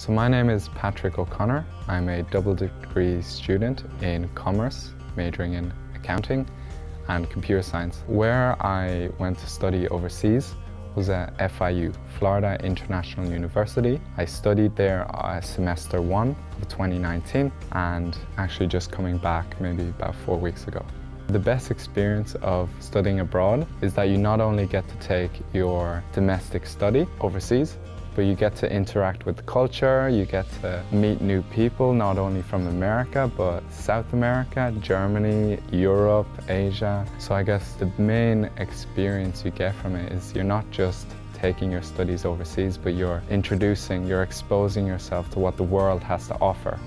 So my name is Patrick O'Connor. I'm a double degree student in commerce, majoring in accounting and computer science. Where I went to study overseas was at FIU, Florida International University. I studied there uh, semester one of 2019 and actually just coming back maybe about four weeks ago. The best experience of studying abroad is that you not only get to take your domestic study overseas, but you get to interact with the culture, you get to meet new people, not only from America, but South America, Germany, Europe, Asia. So I guess the main experience you get from it is you're not just taking your studies overseas, but you're introducing, you're exposing yourself to what the world has to offer.